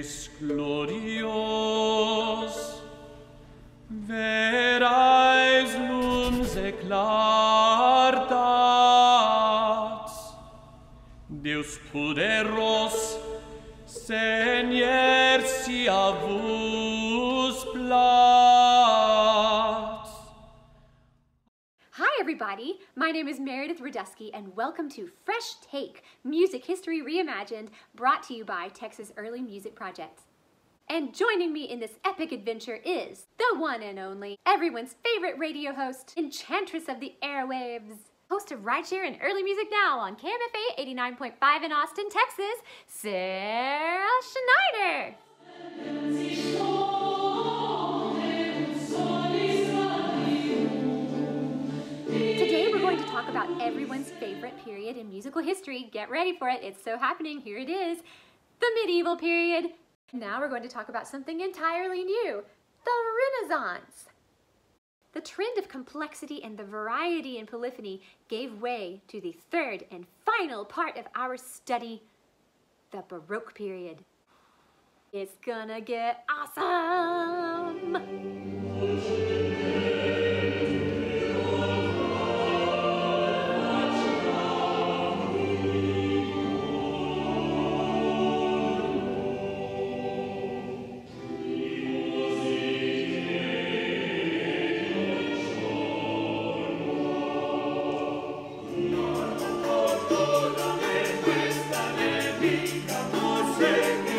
es glorios verais lumens eclartat Deus poderos senier si avus Everybody. My name is Meredith Ruduski, and welcome to Fresh Take Music History Reimagined, brought to you by Texas Early Music Project. And joining me in this epic adventure is the one and only, everyone's favorite radio host, Enchantress of the Airwaves, host of Rideshare and Early Music Now on KMFA 89.5 in Austin, Texas, Sara Schneider. About everyone's favorite period in musical history. Get ready for it. It's so happening. Here it is. The medieval period. Now we're going to talk about something entirely new. The Renaissance. The trend of complexity and the variety in polyphony gave way to the third and final part of our study, the Baroque period. It's gonna get awesome! Bendita tu